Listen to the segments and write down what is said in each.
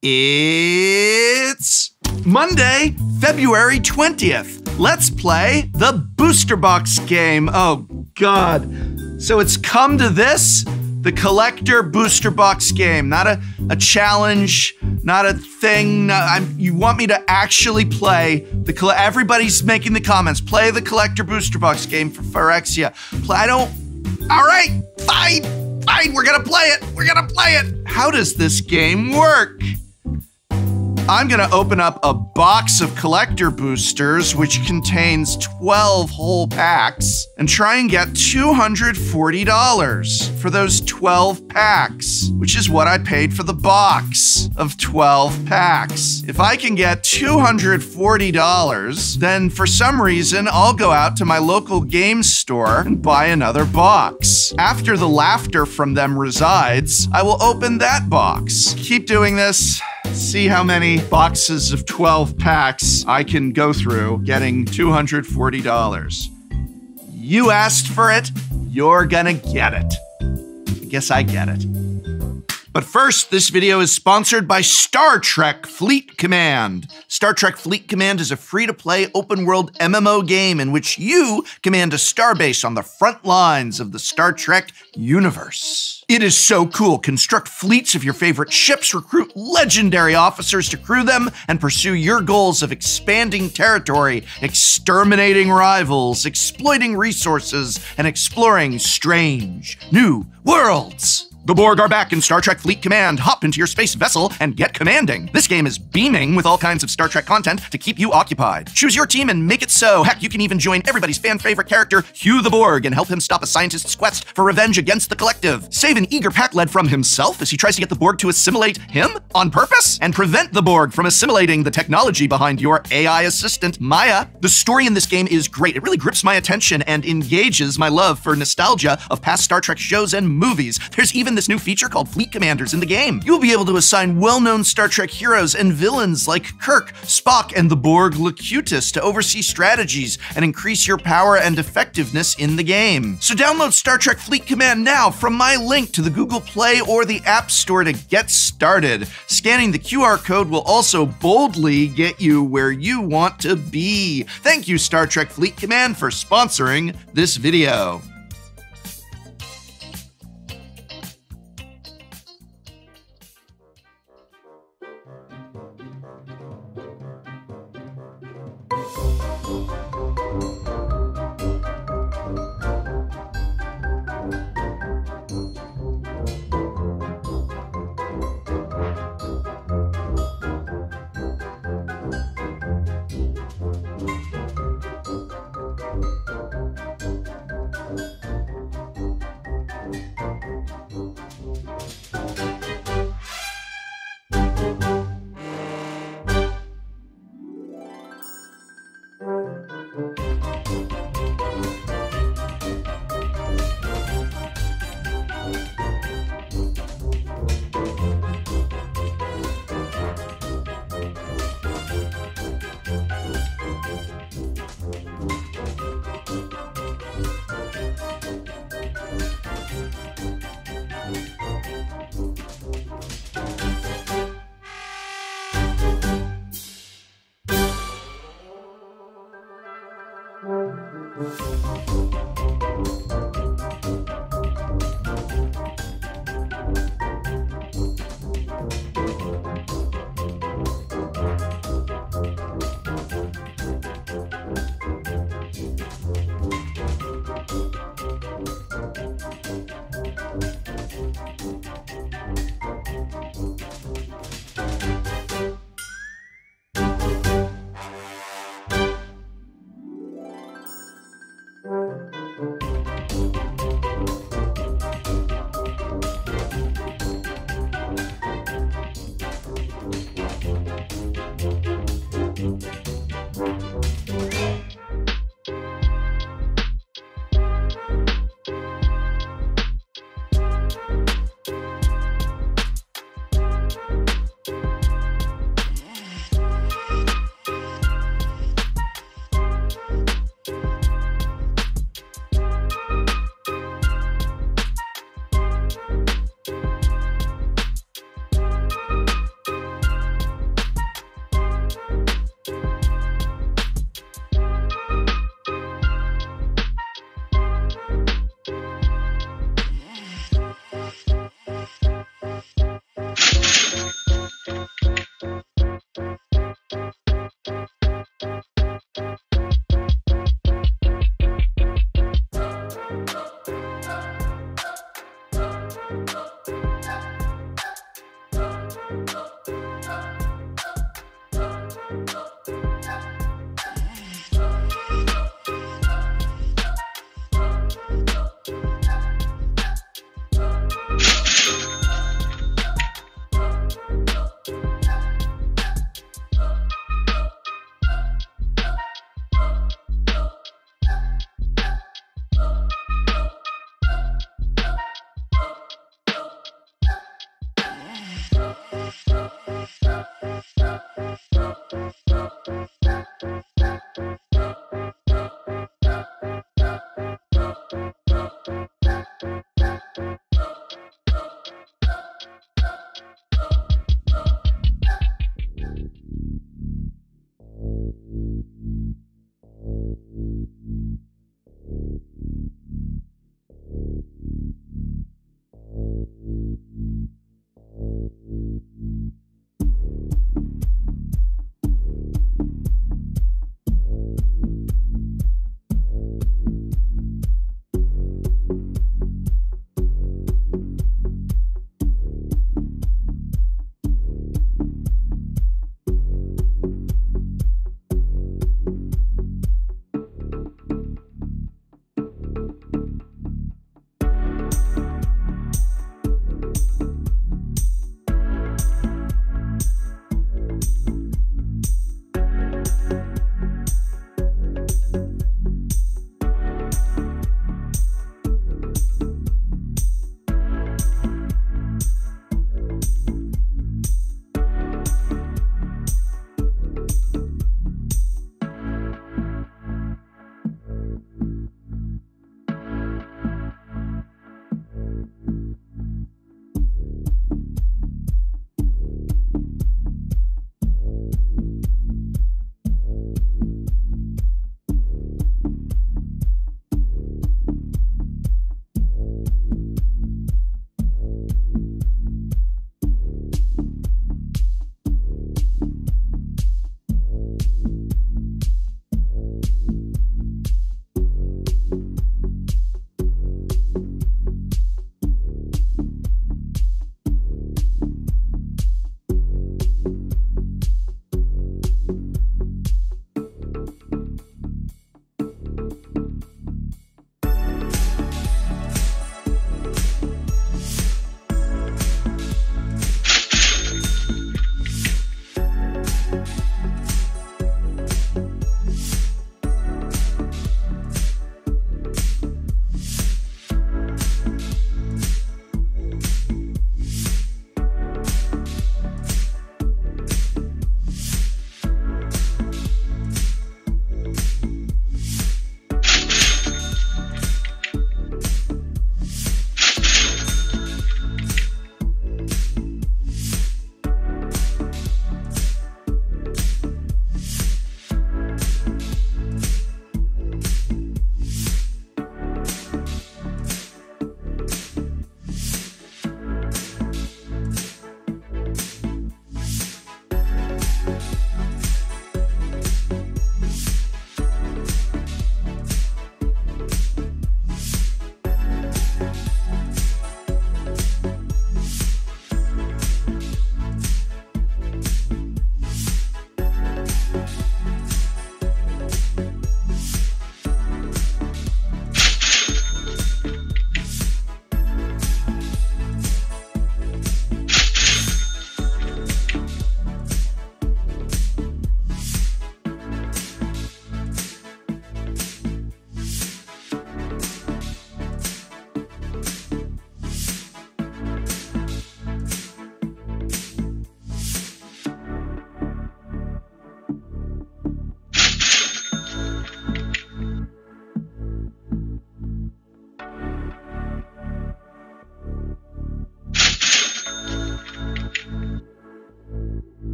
It's Monday, February 20th. Let's play the Booster Box game. Oh, God. So it's come to this the collector booster box game, not a, a challenge, not a thing. No, you want me to actually play the everybody's making the comments. Play the collector booster box game for Phyrexia. Play, I don't. All right, fine, fine. We're gonna play it. We're gonna play it. How does this game work? I'm gonna open up a box of collector boosters, which contains 12 whole packs, and try and get $240 for those 12 packs, which is what I paid for the box of 12 packs. If I can get $240, then for some reason, I'll go out to my local game store and buy another box. After the laughter from them resides, I will open that box. Keep doing this see how many boxes of 12 packs I can go through getting $240. You asked for it, you're gonna get it. I guess I get it. But first, this video is sponsored by Star Trek Fleet Command. Star Trek Fleet Command is a free to play open world MMO game in which you command a starbase on the front lines of the Star Trek universe. It is so cool. Construct fleets of your favorite ships, recruit legendary officers to crew them, and pursue your goals of expanding territory, exterminating rivals, exploiting resources, and exploring strange new worlds. The Borg are back in Star Trek Fleet Command. Hop into your space vessel and get commanding. This game is beaming with all kinds of Star Trek content to keep you occupied. Choose your team and make it so. Heck, you can even join everybody's fan favorite character, Hugh the Borg, and help him stop a scientist's quest for revenge against the collective. Save an eager Pakled from himself as he tries to get the Borg to assimilate him on purpose, and prevent the Borg from assimilating the technology behind your AI assistant, Maya. The story in this game is great. It really grips my attention and engages my love for nostalgia of past Star Trek shows and movies. There's even this new feature called Fleet Commanders in the game. You'll be able to assign well-known Star Trek heroes and villains like Kirk, Spock, and the Borg Locutus to oversee strategies and increase your power and effectiveness in the game. So download Star Trek Fleet Command now from my link to the Google Play or the App Store to get started. Scanning the QR code will also boldly get you where you want to be. Thank you, Star Trek Fleet Command, for sponsoring this video.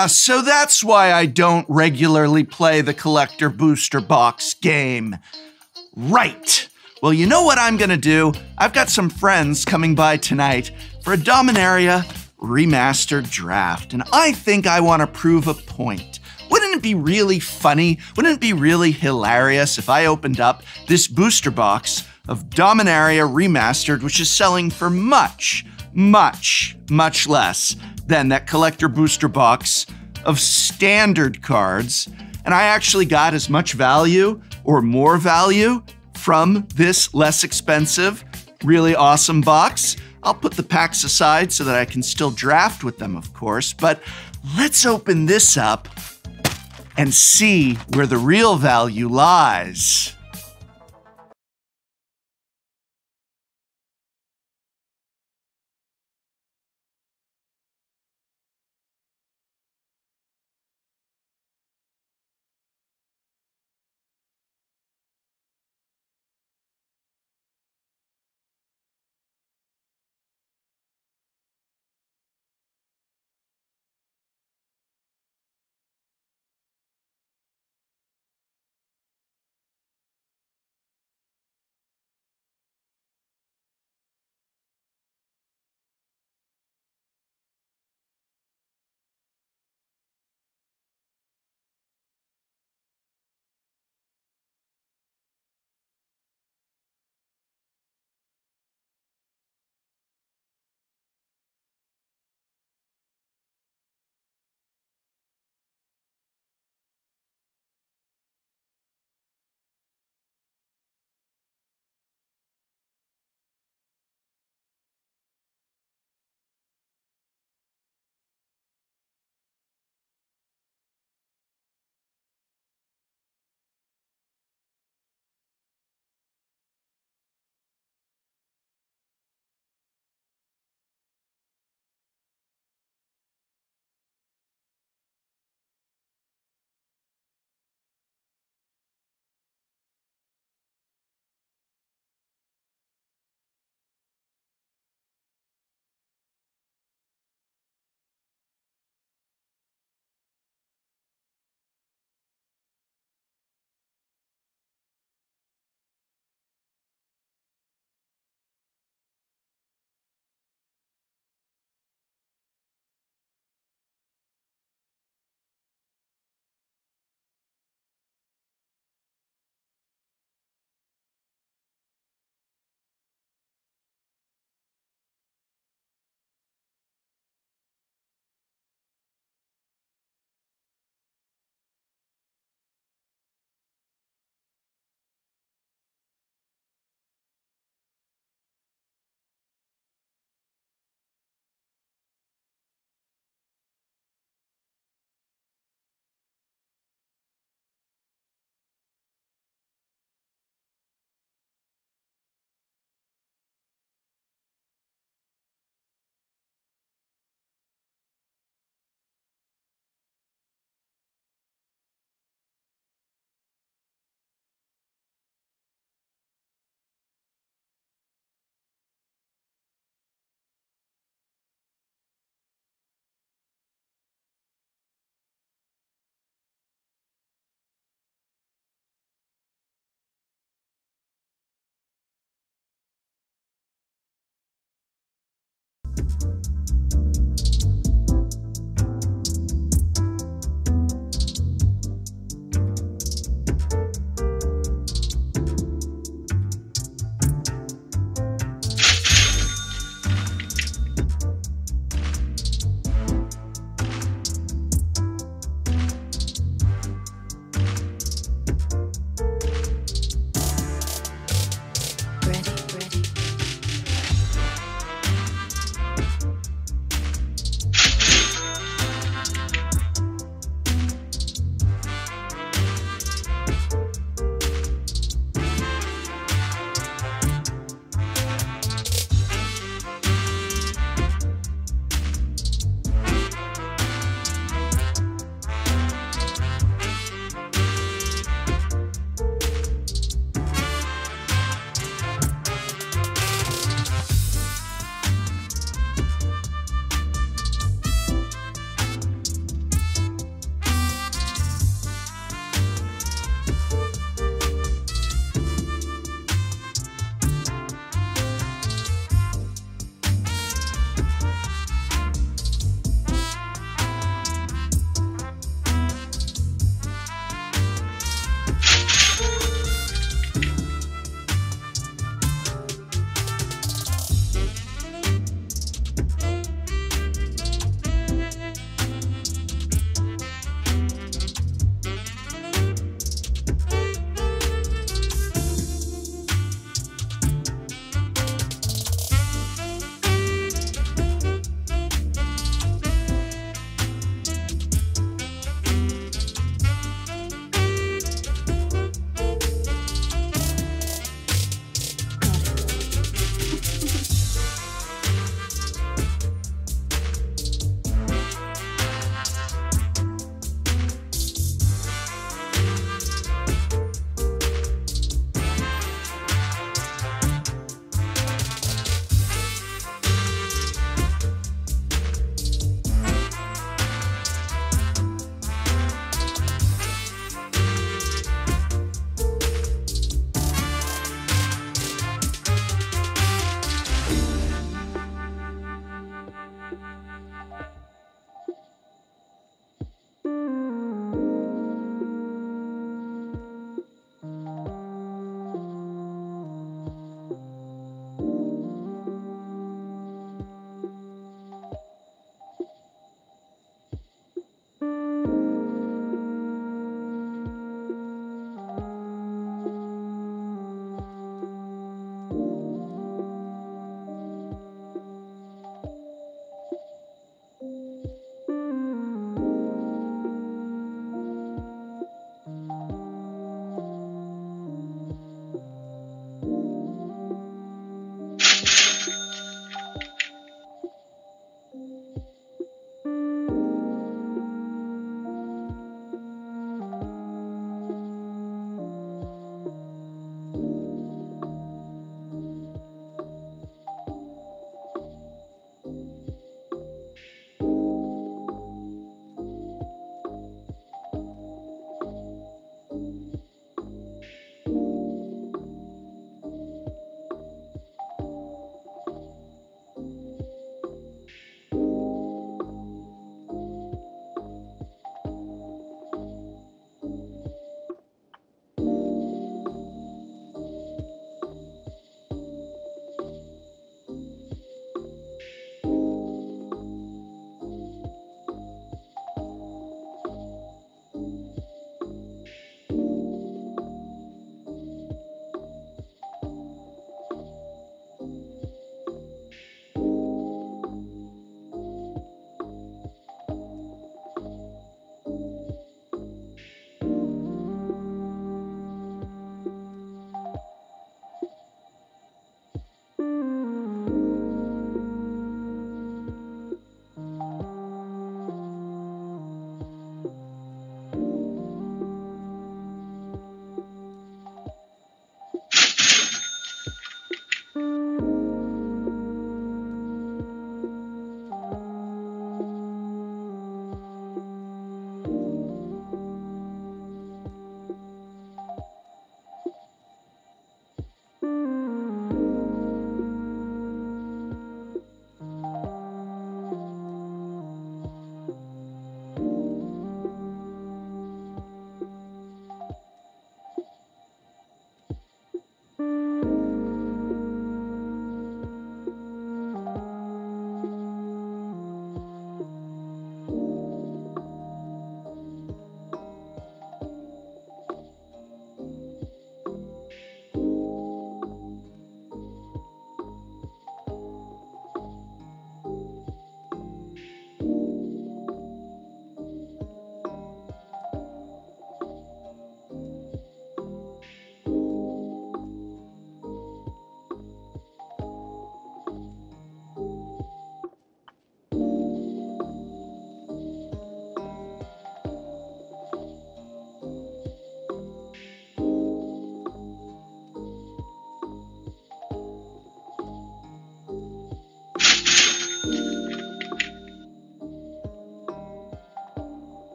Yeah, so that's why I don't regularly play the Collector Booster Box game. Right. Well, you know what I'm gonna do? I've got some friends coming by tonight for a Dominaria remastered draft, and I think I wanna prove a point. Wouldn't it be really funny? Wouldn't it be really hilarious if I opened up this booster box of Dominaria Remastered, which is selling for much, much, much less than that collector booster box of standard cards. And I actually got as much value or more value from this less expensive, really awesome box. I'll put the packs aside so that I can still draft with them, of course, but let's open this up and see where the real value lies.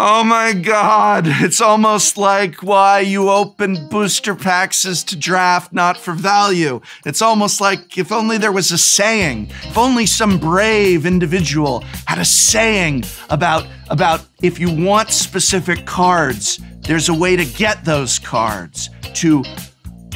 Oh my god, it's almost like why you open booster packs is to draft, not for value. It's almost like if only there was a saying, if only some brave individual had a saying about, about if you want specific cards, there's a way to get those cards, to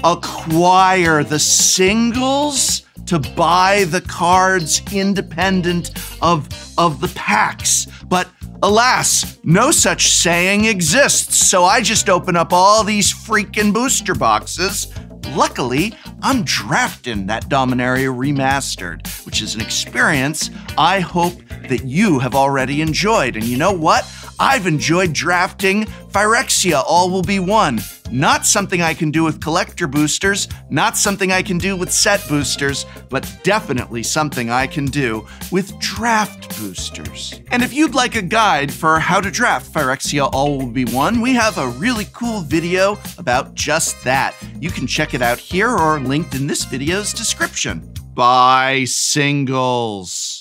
acquire the singles to buy the cards independent of, of the packs. But alas, no such saying exists, so I just open up all these freaking booster boxes. Luckily, I'm drafting that Dominaria Remastered, which is an experience I hope that you have already enjoyed. And you know what? I've enjoyed drafting Phyrexia All Will Be One. Not something I can do with collector boosters, not something I can do with set boosters, but definitely something I can do with draft boosters. And if you'd like a guide for how to draft Phyrexia All Will Be One, we have a really cool video about just that. You can check it out here or linked in this video's description. Buy singles.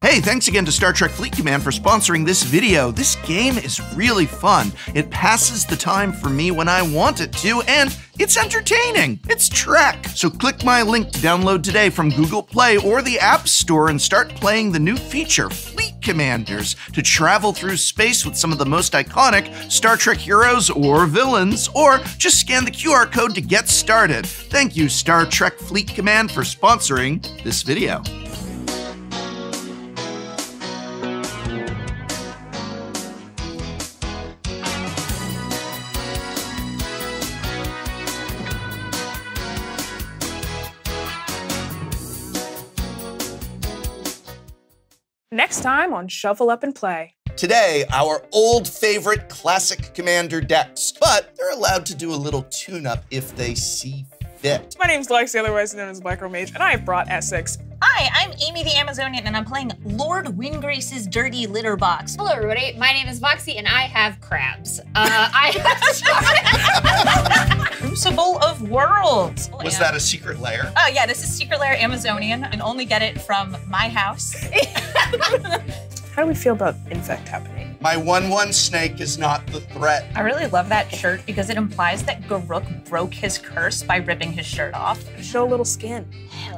Hey, thanks again to Star Trek Fleet Command for sponsoring this video. This game is really fun. It passes the time for me when I want it to, and it's entertaining. It's Trek. So click my link to download today from Google Play or the App Store and start playing the new feature, Fleet Commanders, to travel through space with some of the most iconic Star Trek heroes or villains, or just scan the QR code to get started. Thank you, Star Trek Fleet Command, for sponsoring this video. Next time on Shuffle Up and Play. Today, our old favorite classic commander decks, but they're allowed to do a little tune-up if they see fit. My name's Lexi, otherwise known as Micromage, and I have brought Essex. Hi, I'm Amy the Amazonian, and I'm playing Lord Windgrace's Dirty Litter Box. Hello, everybody. My name is Voxy, and I have crabs. Uh, I have Crucible of Worlds. Was that a secret lair? Oh, yeah, this is Secret Lair Amazonian. and only get it from my house. How do we feel about Infect happening? My 1-1 snake is not the threat. I really love that shirt because it implies that Garruk broke his curse by ripping his shirt off. Show a little skin. Hell